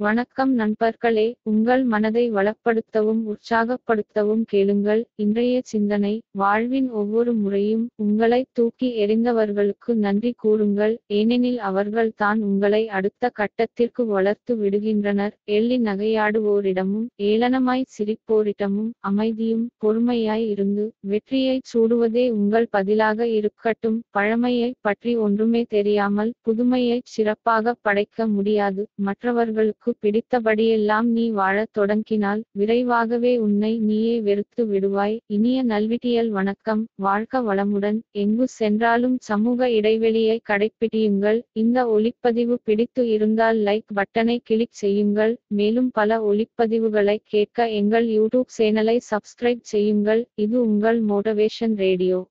வணக்கம் நண்பர்களே உங்கள் மனதை வளப்படுத்தவும் உற்சாகப்படுத்தவும் கேளுங்கள். இன்றைய சிந்தனை வாழ்வின் ஒவ்வொரு முறையும் உங்களை தூக்கி எறிந்தவர்களுக்கு நன்றி கூறுங்கள். ஏனெனில் அவர்கள் தான் உங்களை அடுத்த கட்டத்திற்கு வளர்த்து விடுகின்றனர். எள்ளி நகையாடுவோரிடமும் ஏளனமாய் சிரிப்போரிடமும் அமைதியும் பொறுமையாய் இருந்து வெற்றியை சூடுவதே உங்கள் பதிலாக இருக்கட்டும். பழமையை பற்றி ஒன்றுமே தெரியாமல் புதுமையை சிறப்பாக படைக்க முடியாது. மற்றவர்களுக்கு பிடித்தபடியெல்லாம் நீ வாழத் தொடங்கினால் விரைவாகவே உன்னை நீயே வெறுத்து விடுவாய். இனிய நல்விட்டியல் வணக்கம். வாழ்க வளமுடன். எங்கு சென்றாலும் சமூக இடைவெளியை கடைப்பிடியுங்கள். இந்த ஒளிப்பதிவு பிடித்து இருந்தால் லைக் பட்டனை கிளிக் செய்யுங்கள். மேலும் பல ஒளிப்பதிவுகளை கேட்க எங்கள் யூடியூப் சேனலை சப்ஸ்கிரைப் செய்யுங்கள். இது உங்கள் மோட்டிவேஷன் ரேடியோ